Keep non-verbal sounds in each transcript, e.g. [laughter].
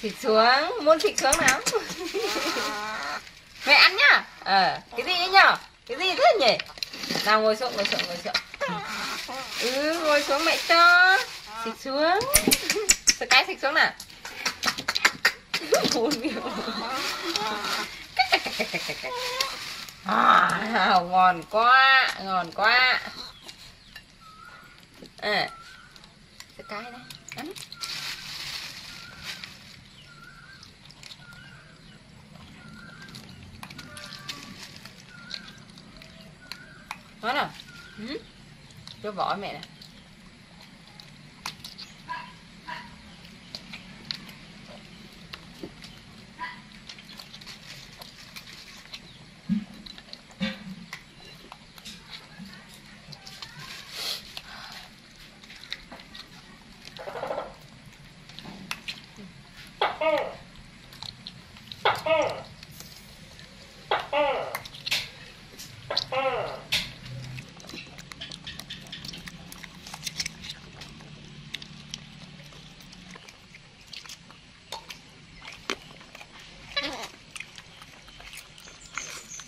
Thịt xuống, muốn thịt xuống nào? [laughs] Mẹ ăn nhá. Ờ, cái gì ấy nhở? Cái gì thế nhỉ? Nào ngồi xuống, ngồi xuống, ngồi xuống. Ừ, ngồi xuống mẹ cho. Xịt xuống. Sao cái xịt xuống nào. [laughs] Buồn miệng. [laughs] À, ngon quá ngon quá. À, cái này. Ăn ngon à ừ? cho vỏ mẹ nè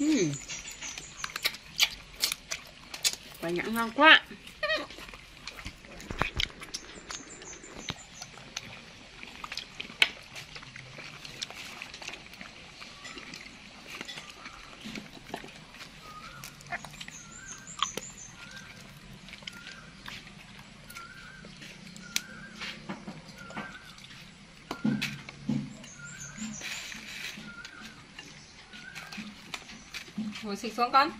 Uhm. Quả nhãn ngon quá ngồi xịt xuống con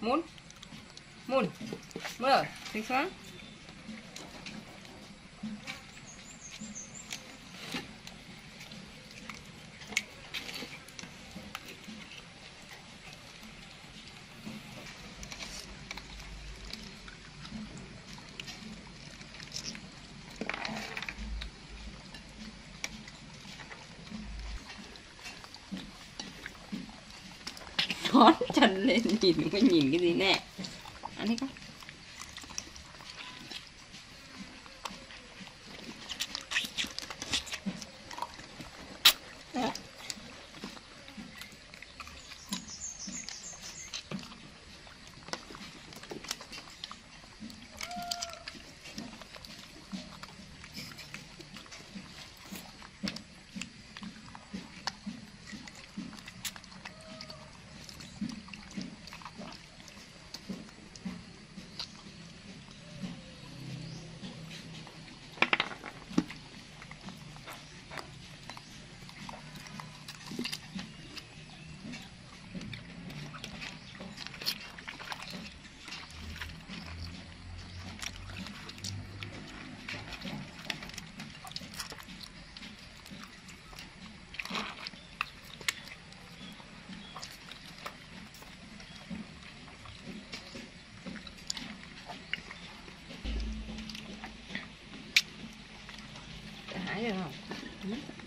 muốn muốn Mưa. xịt xuống Ngón chân lên nhìn mới nhìn cái gì nè Ăn đi con hái được không ừ. Cái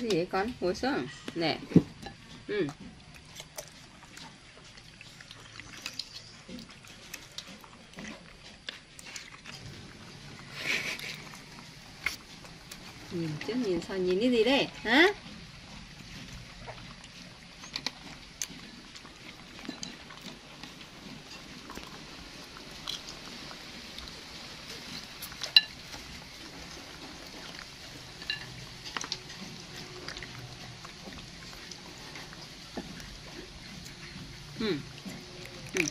gì vậy con? Ngồi xuống. Nè. Ừ. Nhìn trước nhìn sau nhìn cái gì đây? Hả? Hmm. Hmm.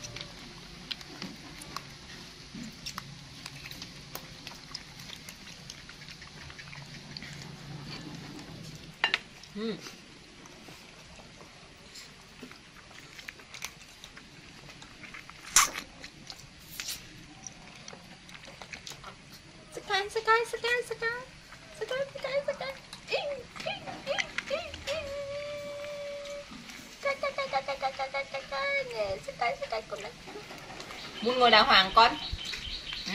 Hmm. Sekan, sekan, sekan, sekan. Sekan, sekan, sekan. Muốn ngồi đàng hoàng con? ừ?